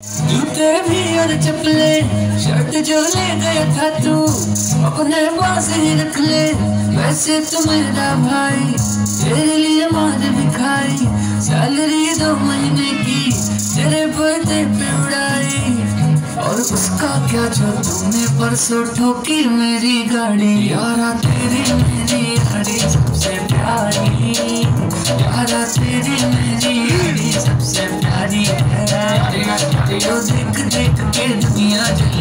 जूते भी और चप्पले, शर्ट जो ले गया था तू, अपने पास ही रख ले। वैसे तो मेरा भाई तेरे लिए मार भी खाई सैलरी दो महीने की तेरे बर्थडे पे उड़ाई। और उसका क्या जो तूने परसों ठोकी मेरी गाड़ी, यारा तेरी मेरी गाड़ी सबसे प्यारी, यारा तेरी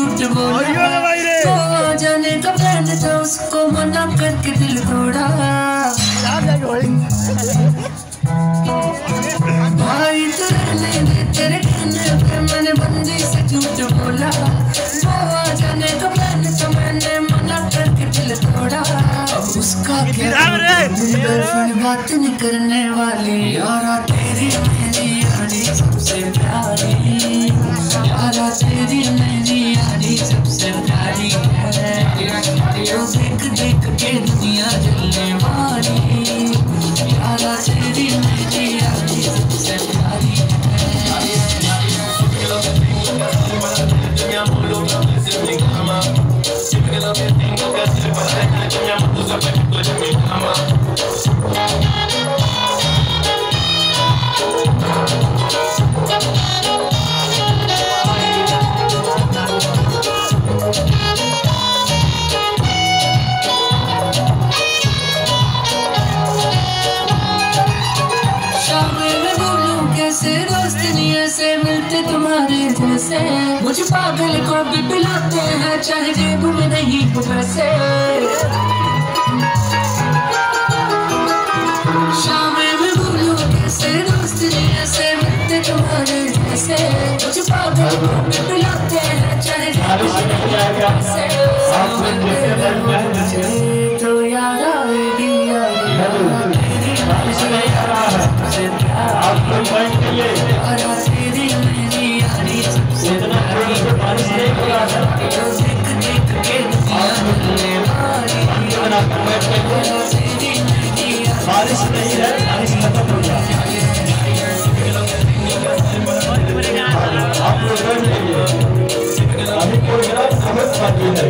झूठ बोला। तो जाने का प्लान था उसको मना करके दिल तोड़ा। भाई तो रहने दे तेरे कहने पे मैंने बंदी से झूठ बोला। तो जाने का प्लान था मैंने मना करके दिल तोड़ा। अब उसका क्या गर्लफ्रेंड बात नहीं करने वाली। यारा तेरी मेरी जो देख देख के दुनिया जलने वाली। यारा तेरी मेरी यारी सबसे प्यारी शाम ऐसे मिलते तुम्हारे जैसे। मुझे पागल को भी पिलाते हैं, चाहे जेब में नहीं पैसे। बारिश नहीं है, बारिश खत्म हो गया आप लोग कर लीजिए अभी प्रोग्राम बहुत बाकी है।